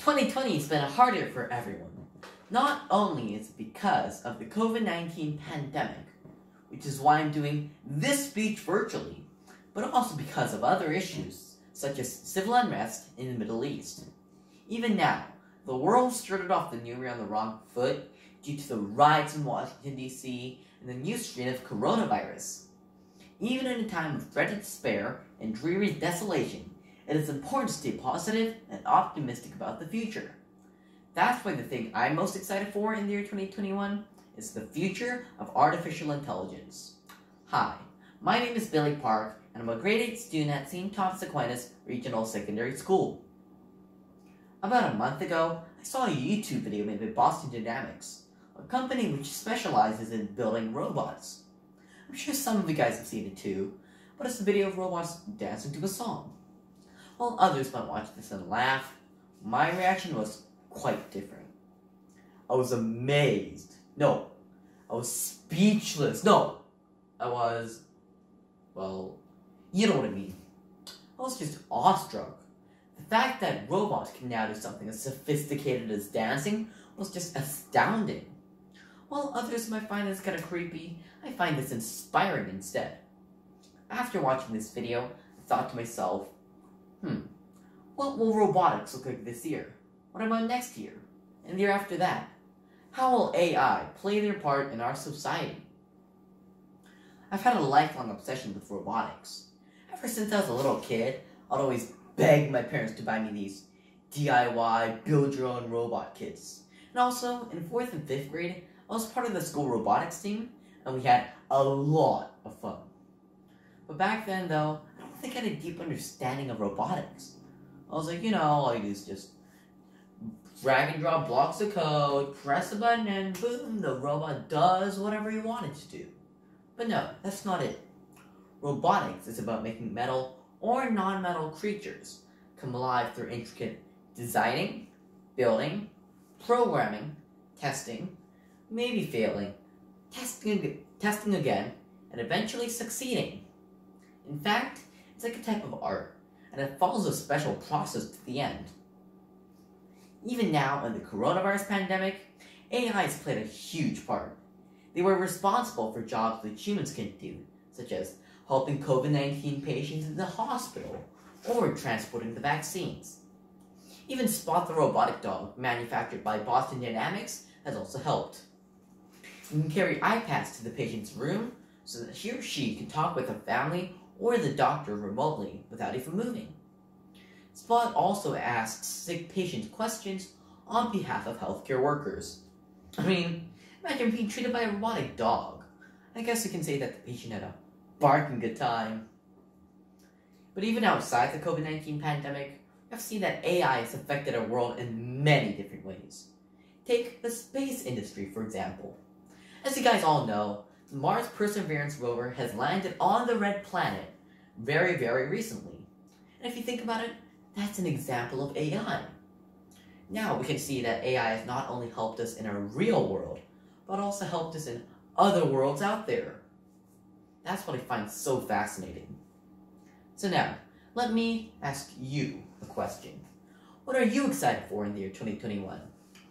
2020 has been harder for everyone. Not only is it because of the COVID 19 pandemic, which is why I'm doing this speech virtually, but also because of other issues, such as civil unrest in the Middle East. Even now, the world started off the new year on the wrong foot due to the riots in Washington, D.C., and the new strain of coronavirus. Even in a time of dreaded despair and dreary desolation, it is important to stay positive and optimistic about the future. That's why the thing I'm most excited for in the year 2021 is the future of artificial intelligence. Hi, my name is Billy Park, and I'm a grade 8 student at St. Thomas Aquinas Regional Secondary School. About a month ago, I saw a YouTube video made by Boston Dynamics, a company which specializes in building robots. I'm sure some of you guys have seen it too, but it's a video of robots dancing to a song. While others might watch this and laugh, my reaction was quite different. I was amazed. No, I was speechless. No, I was, well, you know what I mean. I was just awestruck. The fact that robots can now do something as sophisticated as dancing was just astounding. While others might find this kind of creepy, I find this inspiring instead. After watching this video, I thought to myself, hmm, what will robotics look like this year? What about next year? And the year after that? How will AI play their part in our society? I've had a lifelong obsession with robotics. Ever since I was a little kid, I'd always beg my parents to buy me these DIY build your own robot kits. And also, in 4th and 5th grade, I was part of the school robotics team, and we had a lot of fun. But back then, though, I had a deep understanding of robotics. I was like, you know, do is just drag and drop blocks of code, press a button, and boom, the robot does whatever you want it to do. But no, that's not it. Robotics is about making metal or non-metal creatures come alive through intricate designing, building, programming, testing, maybe failing, testing, testing again, and eventually succeeding. In fact, it's like a type of art, and it follows a special process to the end. Even now, in the coronavirus pandemic, AI has played a huge part. They were responsible for jobs that humans can do, such as helping COVID 19 patients in the hospital or transporting the vaccines. Even Spot the robotic dog, manufactured by Boston Dynamics, has also helped. You can carry iPads to the patient's room so that he or she can talk with a family or the doctor remotely without even moving. Spot also asks sick patients questions on behalf of healthcare workers. I mean, imagine being treated by a robotic dog. I guess you can say that the patient had a barking good time. But even outside the COVID 19 pandemic, have seen that AI has affected our world in many different ways. Take the space industry, for example. As you guys all know, Mars Perseverance rover has landed on the red planet very, very recently. And if you think about it, that's an example of AI. Now we can see that AI has not only helped us in our real world, but also helped us in other worlds out there. That's what I find so fascinating. So now, let me ask you a question. What are you excited for in the year 2021?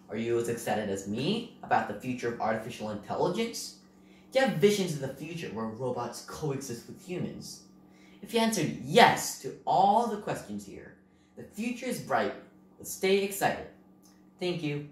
Are you as excited as me about the future of artificial intelligence? Do you have visions of the future where robots coexist with humans? If you answered yes to all the questions here, the future is bright. Stay excited. Thank you.